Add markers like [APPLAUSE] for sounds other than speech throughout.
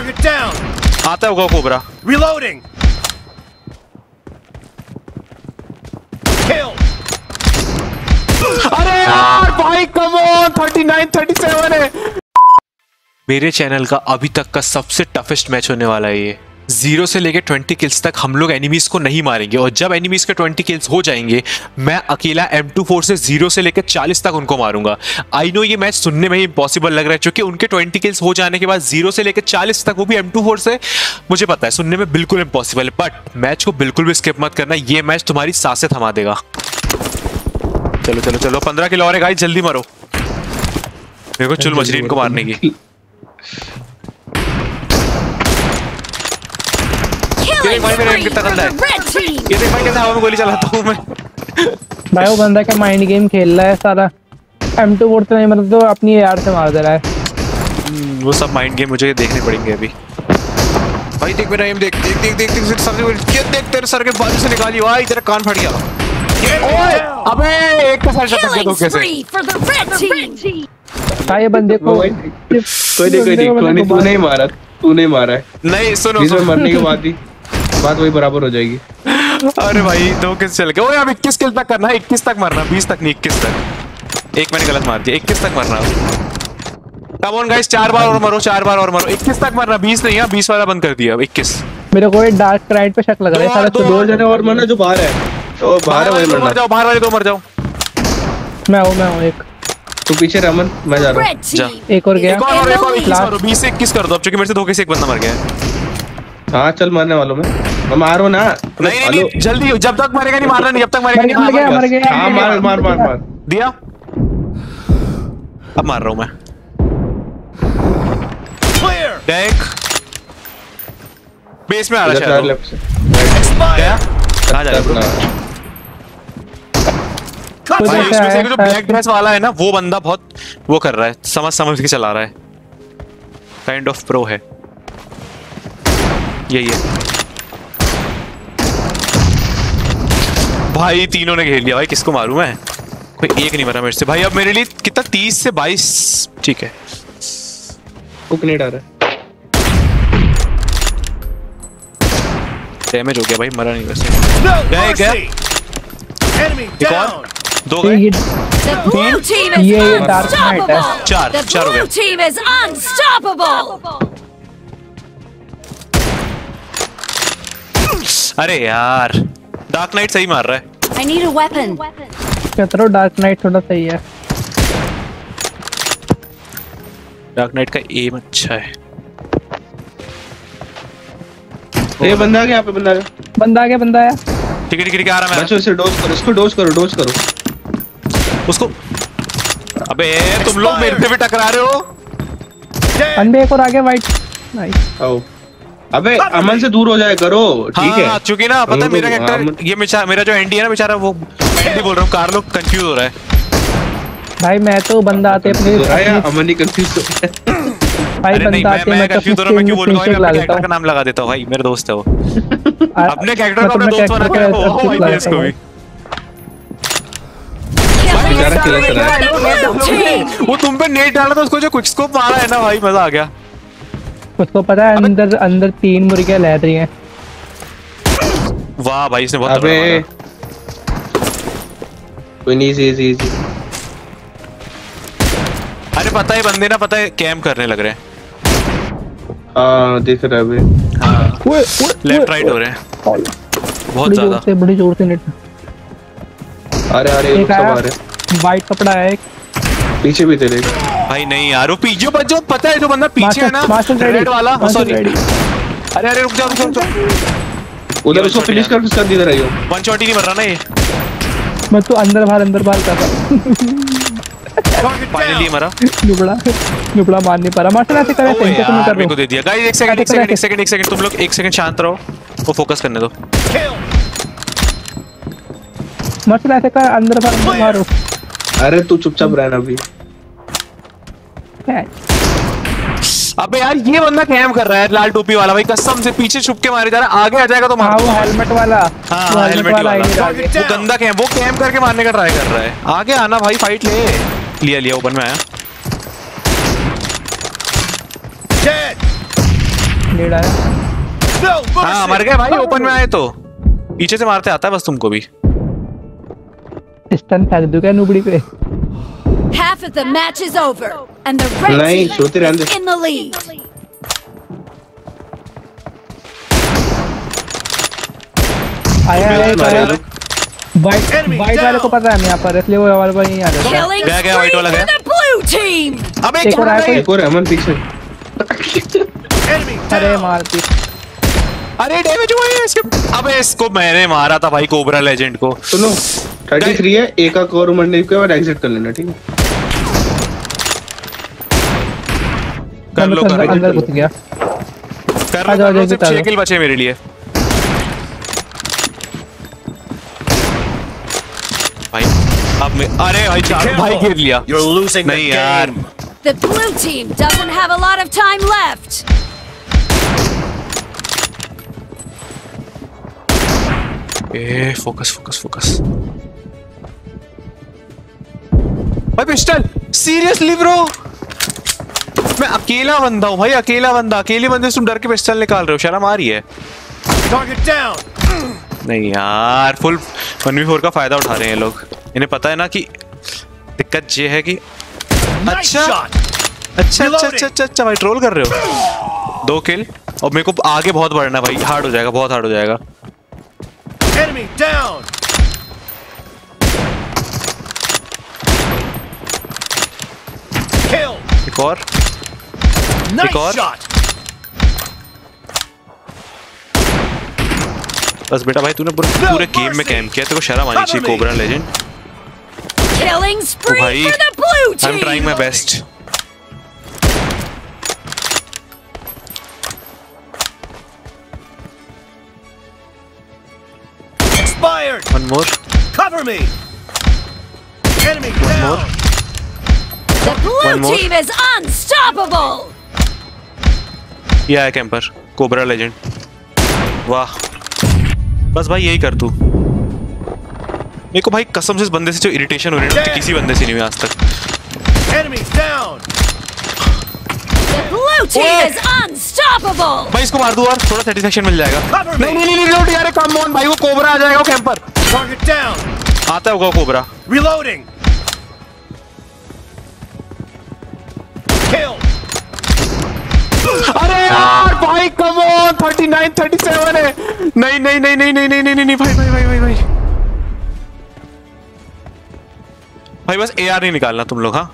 Target down. आता होगा cobra Reloading. Kill. अरे यार भाई कम ऑन 39 37 है मेरे चैनल का अभी तक का सबसे टफेस्ट मैच होने वाला है ये ज़ीरो से लेके ट्वेंटी किल्स तक हम लोग एनिमीज को नहीं मारेंगे। और जब एनिमीज के ट्वेंटी किल्स हो जाएँगे मैं अकेला एम टू फोर से ज़ीरो से लेकर चालीस तक उनको मारूँगा। आई नो ये मैच सुनने में ही इम्पॉसिबल लग रहा है क्योंकि उनके ट्वेंटी किल्स हो जाने के बाद ज़ीरो से लेकर चालीस तक वो भी एम टू फोर से मुझे पता है सुनने में बिल्कुल इम्पॉसिबल है। बट मैच को बिल्कुल भी स्किप मत करना ये मैच तुम्हारी साँसें थमा देगा। चलो चलो चलो पंद्रह किलो और है गाइस जल्दी मारो। मेरे को चुल मछली इनको मारने की। भाई मेरा spree कितना गंदा है। ये देख भाई कैसे हवा में गोली चलाता हूँ मैं। भाई वो बंदा क्या माइंड गेम खेल रहा है सारा एम टू बोर्ड नहीं मतलब तो अपनी यार से मार दे रहा है। वो सब माइंड गेम मुझे देखने पड़ेंगे अभी। भाई देख मेरा एम देख देख देख देख देख सर से ये देख तेरे सर के बाजू से निकाली भाई तेरा कान फट गया। ओए अबे एक का सर चटक गया धोखे से। spree for the red team. भाई बंदे को कोई नहीं कोई नहीं कोई नहीं मारा तू नहीं मारा है। नहीं सुनो सुनो। मरने के बाद ही। बात वही बराबर हो जाएगी। अरे भाई दो किस चल गए अब 21 किल तक करना है? 21 तक मारना 20 तक नहीं 21 तक। एक मैंने गलत मार दिया 21 तक मारना। कम ऑन गाइस चार बार और मरो चार बार और मरो। 21 तक मारना 20 नहीं है 20 वाला बंद कर दिया 21 मेरे को ये डार्क राइट पे शक लग रहा है सारा और, दो जने और मरना जो बाहर है। तो बाहर है वही वाले मर मरना जाओ बाहर वाले दो मर जाओ। मैं हूँ मैं हूँ एक। तू पीछे रमन मैं जा रहा हूँ। Team. एक और गया। एक और एक और 21 Last. मारो 20 से 21 कर दो अब क्योंकि मेरे से धोखे से एक बंदा मर गया है। हाँ चल मरने वालों मैं। मारो ना? नहीं नहीं, नहीं जल्दी जब तक मरेगा नहीं मारना नहीं जब तक मरेगा मर नहीं गया। मर गया। हाँ मार मार मार मार। दिया? अब मार रहा हूँ मैं। Clear. देख। बेस में आ रहा इधर शायद। लेफ़्ट से। गया? कहाँ जा रहा है? भाई से जो ब्लैक ड्रेस वाला है ना वो बंदा बहुत वो कर रहा है। समझ समझ के चला रहा है। काइंड ऑफ़ प्रो है। यही है। भाई तीनों ने घेर लिया। भाई किसको मारूं मैं? कोई एक नहीं मरा मेरे से। भाई अब मेरे लिए कितना? तीस से बाईस। ठीक है। रहा डैमेज हो गया भाई मरा नहीं वैसे। No गया, गया। एक और। दो गए। ये dark knight है। चार, चार हो गए। team is unstoppable. अरे यार डार्क नाइट सही मार रहा है। I need a weapon. कहता रहा डार्क नाइट थोड़ा सही है। डार्क नाइट का एम अच्छा है। ये बंदा आ गया यहाँ पे बंदा आ गया। बंदा आ गया बंदा आया। ठीक है ठीक है ठीक आ रहा मैं बच्चों इसे डोज करो इसको डोज करो डोज करो। उसको अबे तुम लोग मेरे से भी टकरा रहे हो। Dead. एक और आ गया वाइट नाइस आओ। अबे अमन से दूर हो जाए करो। ठीक है। हाँ चूँकि ना पता है मेरा कैरेक्टर ये बेचारा मेरा जो एंडी है ना बेचारा वो एंडी बोल रहा हूँ कार लोग कंफ्यूज हो रहा है। भाई मैं तो बंदा आते अपने तो आया अमन ही कंफ्यूज हो गया। भाई अरे नहीं बंदा मैं आते मैं मैं तो कंफ्यूज हो रहा हूँ मैं क्यों बोल रहा हूँ? मैं कैरेक्टर का नाम लगा देता हूँ भाई मेरा दोस्त है वो। [LAUGHS] अपने कैरेक्टर को अपना दोस्त बना के रखो भाई देश भी हूँ। वो तुम पे नेट डाला था उसको जो क्विक स्कोप मारा है ना भाई मज़ा आ गया। उसको पता है अंदर अंदर तीन मुर्गियाँ लहर रही हैं। वाह भाई इसने बहुत अबे। कोई नहीं इजी इजी इजी अरे पता है बंदे ना पता है कैम करने लग रहे हैं। हाँ देख रहा है अभी। ओए ओए लेफ़्ट राइट हो रहे हैं। बहुत ज़्यादा। से बड़ी ज़ोर से नेट अरे अरे सब आ रहे वाइट कपड़ा है एक। पीछे भी तेरे भाई नहीं यार वो पीछे बच जो पता है जो बंदा पीछे है ना रेड वाला सॉरी अरे अरे रुक जाओ रुक जाओ उधर उसको फिनिश कर दे रही हो वन शॉट ही नहीं मर रहा ना ये। मैं तो अंदर बाहर अंदर बाहर कर रहा फाइनली मरा। नुबड़ा नुबड़ा मार नहीं पा रहा। मास्टर ऐसे करे ओए सेंटर में कर रहा दे दिया। गाइस एक सेकंड एक सेकंड एक सेकंड एक सेकंड तुम लोग एक सेकंड शांत रहो। वो फोकस करने दो। मास्टर ऐसे कर अंदर बाहर अंदर बाहर अरे तू चुपचाप रहना अभी। अबे यार ये बंदा कैम कर रहा है लाल टोपी वाला। भाई कसम से पीछे छुप के मारे जा रहा है। आगे आ जाएगा तो मार। हाँ वो हेलमेट वाला। हाँ, हेलमेट वाला वाला। वो गंदा कैम वो कैम करके मारने का ट्राई कर रहा है। आगे आना भाई फाइट ले। लिया लिया ओपन में आया। हाँ मर गए भाई ओपन में आए तो। पीछे से मारते आता है बस तुमको भी। स्टन फेंक दूँ क्या नुबड़ी पे? Half of the match is over, and the red नहीं, team is in the lead. आया एक मारे। वाइट वाइट वाले को. पता है यहाँ पर इसलिए वो वाले पर नहीं आ गया, गया, white spree वाला गया। अबे एक और आया कोई एक और अमन पीछे Enemy अरे down. मारती अरे डैमेज हुआ है इसके अबे इसको मैंने मारा था भाई कोबरा लेजेंड को सुनो थर्टी थ्री है एक का कोर मंडे के बाद एग्जिट कर लेना ठीक है कर लो कर अंदर लो अंदर घुस गया। कर लो कर लो सिर्फ़ करो। छह किल बचे मेरे लिए। भाई अब मैं अरे भाई चार भाई गिर लिया। You're losing नहीं यार. The blue team doesn't have a lot of time left. ए फोकस फोकस फोकस भाई पिस्टल सीरियसली ब्रो मैं अकेला बंदा हूँ भाई अकेला बंदा अकेले बंदे से तुम डर के पिस्टल निकाल रहे हो शर्म आ रही है। नहीं यार फुल वन वी फोर का फ़ायदा उठा रहे हैं लोग। इन्हें पता है ना कि दिक्कत ये है कि अच्छा अच्छा अच्छा अच्छा अच्छा अच्छा भाई ट्रोल कर रहे हो। दो किल और मेरे को आगे बहुत बढ़ना है भाई हार्ड हो जाएगा बहुत हार्ड हो जाएगा। Enemy down. Kill. एक और। Nice एक और? shot. बस बेटा भाई तूने पूरे पूरे गेम में कैम किया तेरे को शर्म आनी चाहिए कोबरा लेजेंड Killing spree भाई, for the blue team. I'm trying my best Expired. One more Cover me. Enemy One down. More. The blue One more. team is unstoppable. ये आया कैंपर कोबरा लेजेंड वाह। बस भाई यही कर तू। मेरे को भाई कसम से इस बंदे से जो इरिटेशन हो रही है किसी बंदे से नहीं हुई आज तक. भाई इसको मार दूँ और थोड़ा सेटिस्फेक्शन मिल जाएगा। नहीं नहीं नहीं रिलोड यार कम ऑन भाई वो कोबरा आ जाएगा वो कैंपर Target down. आता होगा कोबरा। Reloading. Kill. भाई कम ऑन 39 37 है। नहीं नहीं नहीं नहीं नहीं नहीं नहीं नहीं भाई भाई भाई भाई भाई। भाई बस एआर नहीं निकालना तुम लोग हाँ?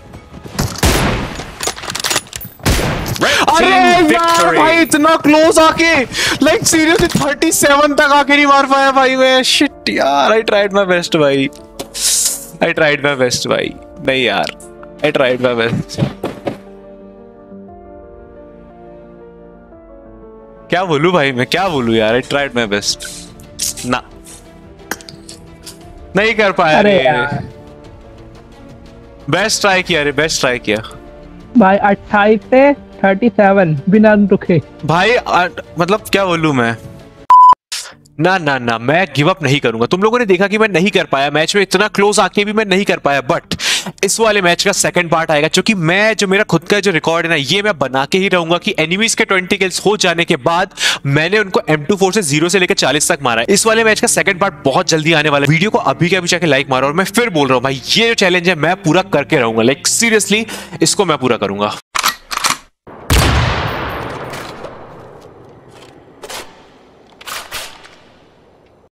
अरे यार भाई इतना क्लोज आके। लाइक सीरियसली 37 तक आके नहीं मार पाया भाई मैं। शिट यार आई ट्राइड माय बेस्ट भाई। आई ट्राइड माय बेस्ट भाई। नहीं यार आई ट्राइड माय बेस्ट क्या बोलू भाई? मैं क्या बोलू यार? आई ट्राइड माय बेस्ट ना। नहीं कर पाया अरे बेस्ट ट्राई किया रे बेस्ट ट्राई किया। भाई 28 से 37 बिना रुके भाई आ, मतलब क्या बोलू मैं? ना ना ना मैं गिव अप नहीं करूँगा। तुम लोगों ने देखा कि मैं नहीं कर पाया। मैच में इतना क्लोज आके भी मैं नहीं कर पाया बट इस वाले मैच का सेकंड पार्ट आएगा, क्योंकि मैं, जो मेरा खुद का जो रिकॉर्ड है ना, ये मैं बना के ही रहूँगा कि एनिमीज के 20 किल्स हो जाने के बाद मैंने उनको M24 से ज़ीरो से लेकर 40 तक मारा है। इस वाले मैच का सेकंड पार्ट बहुत जल्दी आने वाला है। वीडियो को अभी के अभी जाके लाइक मारो और मैं फिर बोल रहा हूँ, भाई, ये जो चैलेंज है, मैं पूरा करके रहूँगा। लाइक सीरियसली इसको मैं पूरा करूँगा।